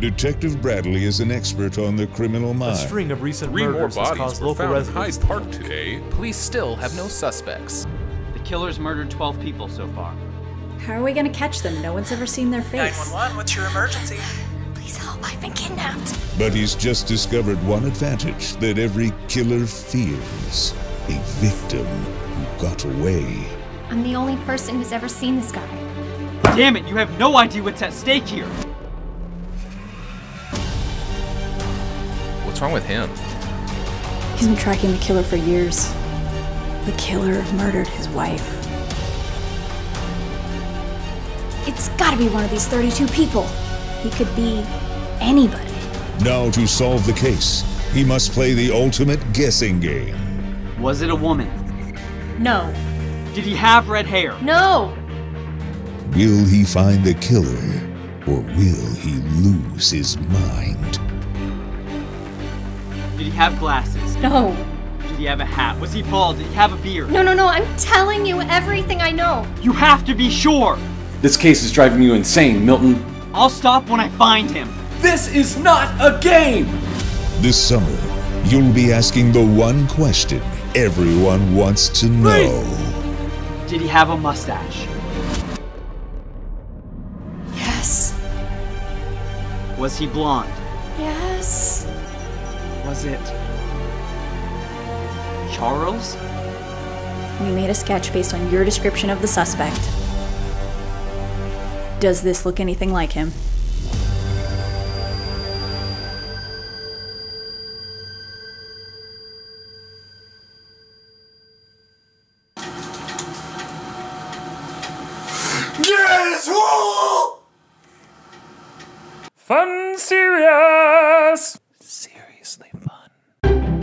Detective Bradley is an expert on the criminal mind. A string of recent Three more murders has caused were local found in residents Hyde Park today. Police still have no suspects. The killer's murdered 12 people so far. How are we gonna catch them? No one's ever seen their face. 911, what's your emergency? Please help, I've been kidnapped. But he's just discovered one advantage that every killer fears a victim who got away. I'm the only person who's ever seen this guy. Damn it, you have no idea what's at stake here! What's wrong with him? He's been tracking the killer for years. The killer murdered his wife. It's gotta be one of these 32 people. He could be anybody. Now, to solve the case, he must play the ultimate guessing game. Was it a woman? No. Did he have red hair? No! Will he find the killer, or will he lose his mind? Did he have glasses? No. Did he have a hat? Was he bald? Did he have a beard? No, no, no, I'm telling you everything I know. You have to be sure! This case is driving you insane, Milton. I'll stop when I find him. This is not a game! This summer, you'll be asking the one question everyone wants to know. Please. Did he have a mustache? Yes. Was he blonde? Yes. Was it. Charles? We made a sketch based on your description of the suspect. Does this look anything like him? Yes! Woo! Fun serious! serious! seriously fun.